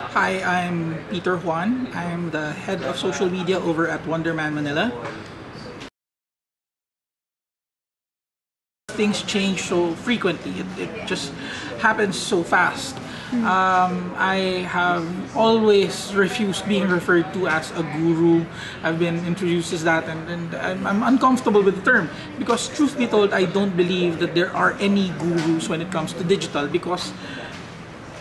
Hi, I'm Peter Juan. I'm the head of social media over at Wunderman Manila. Things change so frequently, it, it just happens so fast. Um, I have always refused being referred to as a guru. I've been introduced as that, and, and I'm, I'm uncomfortable with the term because, truth be told, I don't believe that there are any gurus when it comes to digital because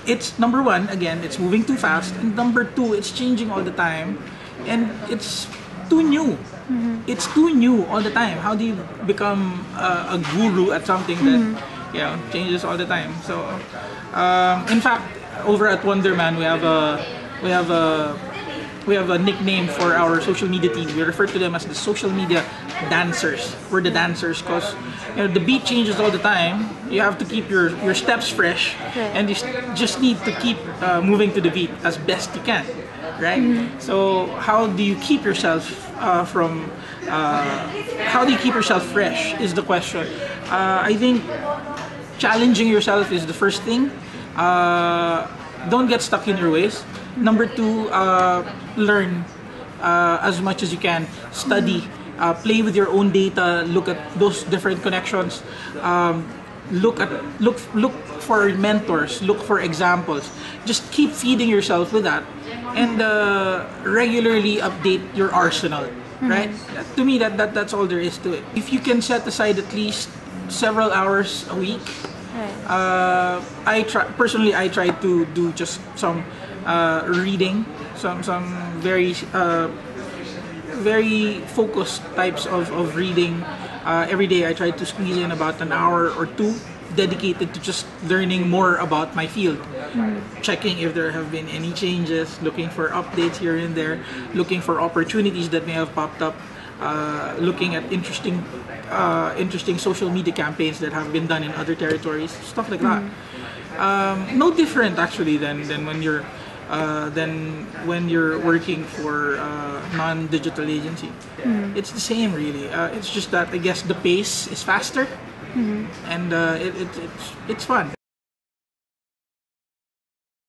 it's number one again it's moving too fast. And number two it's changing all the time. And it's too new. It's too new all the time. How do you become a, a guru at something that you know changes all the time? So um, in fact over at Wunderman we have a we have a we have a nickname for our social media team. We refer to them as the social media dancers. We're the dancers because you know the beat changes all the time. You have to keep your, your steps fresh, and you just need to keep uh, moving to the beat as best you can, right? So how do you keep yourself uh, from? Uh, how do you keep yourself fresh? Is the question. Uh, I think challenging yourself is the first thing. Uh, don't get stuck in your ways. Number two, uh, learn uh, as much as you can. Study, uh, play with your own data. Look at those different connections. Um, look at look look for mentors. Look for examples. Just keep feeding yourself with that, and uh, regularly update your arsenal. Right? To me, that, that that's all there is to it. If you can set aside at least several hours a week uh, I try personally. I try to do just some uh, reading, some some very uh, very focused types of, of reading. Uh, every day, I try to squeeze in about an hour or two dedicated to just learning more about my field, checking if there have been any changes, looking for updates here and there, looking for opportunities that may have popped up uh, looking at interesting uh, interesting social media campaigns that have been done in other territories, stuff like that. Um, no different actually than, than when you're uh, than when you're working for a non-digital agency. It's the same really. Uh, it's just that I guess the pace is faster, and uh, it, it, it's it's fun.